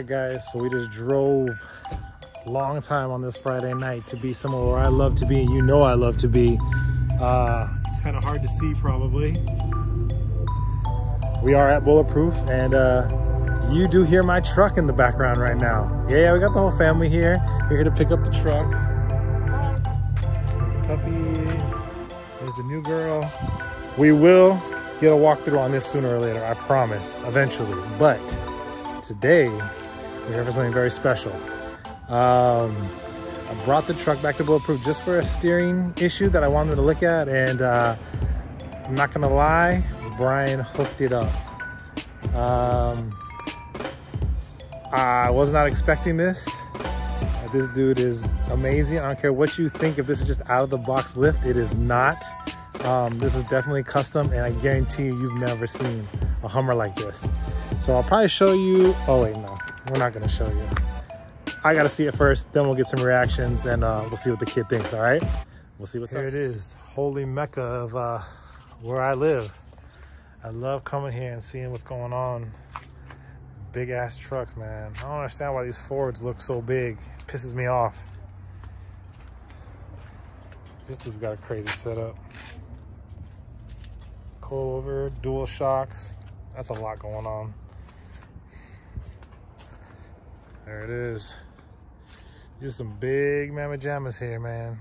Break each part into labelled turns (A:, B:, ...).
A: right, guys, so we just drove a long time on this Friday night to be somewhere where I love to be, and you know I love to be. Uh, it's kind of hard to see, probably. We are at Bulletproof, and uh, you do hear my truck in the background right now. Yeah, yeah, we got the whole family here. We're here to pick up the truck. Puppy. There's the new girl. We will get a walkthrough on this sooner or later, I promise, eventually. But today, we're here for something very special. Um, I brought the truck back to Bulletproof just for a steering issue that I wanted to look at, and uh, I'm not gonna lie, Brian hooked it up. Um, I was not expecting this. This dude is amazing. I don't care what you think, if this is just out of the box lift, it is not. Um, this is definitely custom and I guarantee you, you've never seen a Hummer like this. So I'll probably show you, oh wait, no, we're not gonna show you. I gotta see it first, then we'll get some reactions and uh, we'll see what the kid thinks, all right? We'll see what's Here up. it is, holy mecca of uh, where I live. I love coming here and seeing what's going on. Big ass trucks, man. I don't understand why these Fords look so big. It pisses me off. This dude's got a crazy setup coilover, dual shocks. That's a lot going on. There it is. Just some big mamma jammas here, man.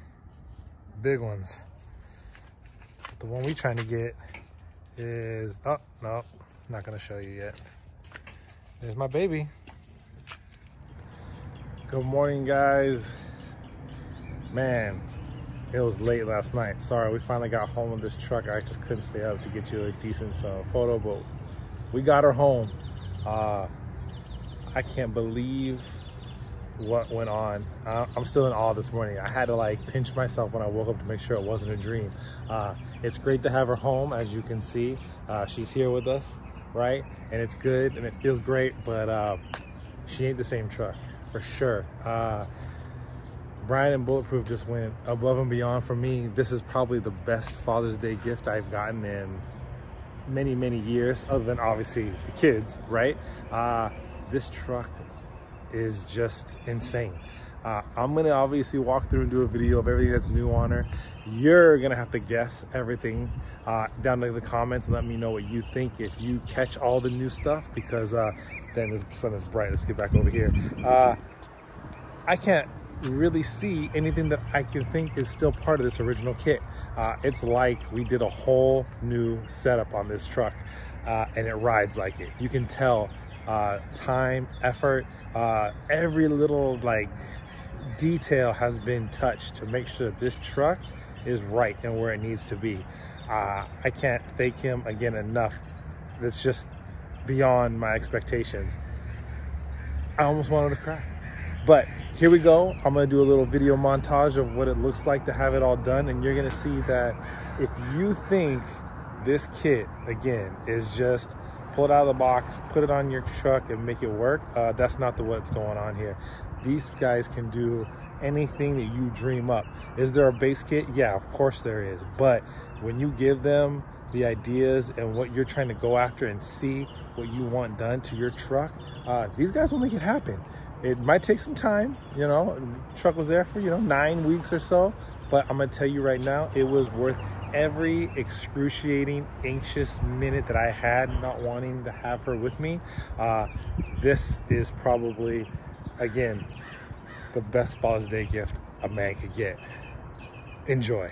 A: Big ones. The one we trying to get is, oh, no, not gonna show you yet. There's my baby. Good morning, guys. Man, it was late last night. Sorry, we finally got home with this truck. I just couldn't stay up to get you a decent uh, photo, but we got her home. Uh, I can't believe what went on. Uh, I'm still in awe this morning. I had to like pinch myself when I woke up to make sure it wasn't a dream. Uh, it's great to have her home, as you can see. Uh, she's here with us, right? And it's good and it feels great, but uh, she ain't the same truck for sure. Uh, Brian and Bulletproof just went above and beyond for me. This is probably the best Father's Day gift I've gotten in many, many years, other than obviously the kids, right? This truck is just insane. Uh, I'm gonna obviously walk through and do a video of everything that's new on her. You're gonna have to guess everything uh, down in the comments and let me know what you think if you catch all the new stuff because uh, then the sun is bright. Let's get back over here. Uh, I can't really see anything that I can think is still part of this original kit. Uh, it's like we did a whole new setup on this truck uh, and it rides like it. You can tell uh, time, effort, uh, every little like detail has been touched to make sure this truck is right and where it needs to be. Uh, I can't thank him again enough. It's just beyond my expectations. I almost wanted to cry. But here we go. I'm gonna do a little video montage of what it looks like to have it all done. And you're gonna see that if you think this kit, again, is just pull it out of the box, put it on your truck and make it work, uh, that's not the what's going on here. These guys can do anything that you dream up. Is there a base kit? Yeah, of course there is. But when you give them the ideas and what you're trying to go after and see what you want done to your truck, uh, these guys will make it happen. It might take some time, you know, truck was there for, you know, nine weeks or so, but I'm gonna tell you right now, it was worth every excruciating, anxious minute that I had not wanting to have her with me. Uh, this is probably, again, the best Father's Day gift a man could get. Enjoy.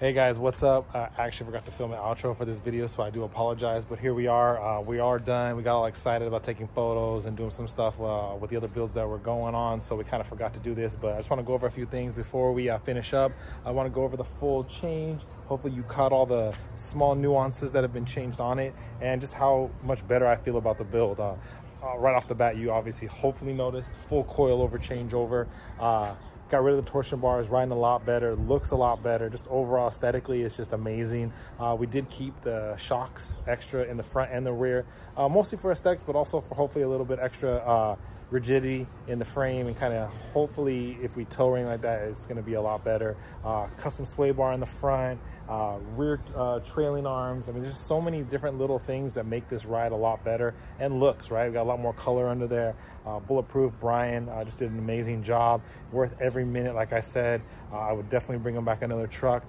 A: Hey guys, what's up? Uh, I actually forgot to film an outro for this video, so I do apologize. But here we are. Uh, we are done. We got all excited about taking photos and doing some stuff uh, with the other builds that were going on, so we kind of forgot to do this. But I just want to go over a few things before we uh, finish up. I want to go over the full change. Hopefully you caught all the small nuances that have been changed on it and just how much better I feel about the build. Uh, uh, right off the bat, you obviously hopefully noticed full coil over changeover got rid of the torsion bars riding a lot better looks a lot better. Just overall aesthetically it's just amazing. Uh, we did keep the shocks extra in the front and the rear uh, mostly for aesthetics but also for hopefully a little bit extra uh, rigidity in the frame and kind of hopefully if we tow ring like that it's going to be a lot better. Uh, custom sway bar in the front uh, rear uh, trailing arms. I mean there's so many different little things that make this ride a lot better and looks right? We got a lot more color under there. Uh, bulletproof brian uh, just did an amazing job. Worth every minute like i said. Uh, i would definitely bring him back another truck.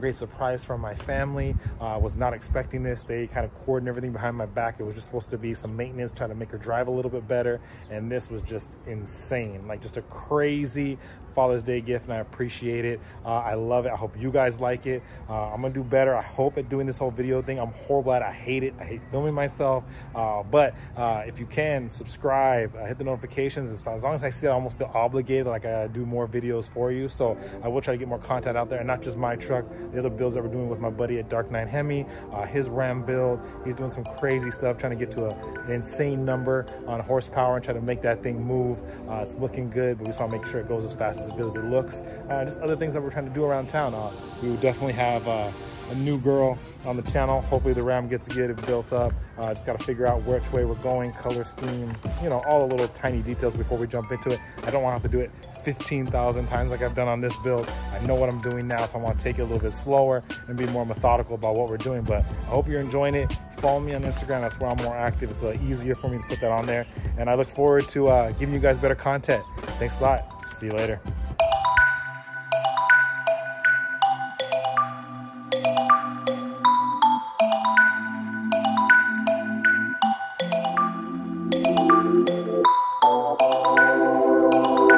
A: Great surprise from my family. I was not expecting this. They kind of cordoned everything behind my back. It was just supposed to be some maintenance trying to make her drive a little bit better. And this this was just insane. Like just a crazy Father's Day gift and I appreciate it. Uh, I love it. I hope you guys like it. Uh, I'm gonna do better. I hope at doing this whole video thing. I'm horrible at it. I hate it. I hate filming myself. Uh, but uh, if you can, subscribe, uh, hit the notifications. As long as I see it, I almost feel obligated like I do more videos for you. So I will try to get more content out there and not just my truck, the other builds that we're doing with my buddy at Dark Nine Hemi, uh, his Ram build. He's doing some crazy stuff, trying to get to a, an insane number on horsepower and try to make that thing move. it's looking good, but we just want to make sure it goes as fast as good as it looks. Uh, just other things that we're trying to do around town. Uh, we will definitely have uh, a new girl on the channel. Hopefully the Ram gets good built up. Uh, just got to figure out which way we're going, color scheme, you know, all the little tiny details before we jump into it. I don't want to have to do it 15,000 times like I've done on this build. I know what I'm doing now, so I want to take it a little bit slower and be more methodical about what we're doing. But I hope you're enjoying it. Follow me on Instagram. That's where I'm more active. It's uh, easier for me to put that on there. And I look forward to uh, giving you guys better content. Thanks a lot. See you later.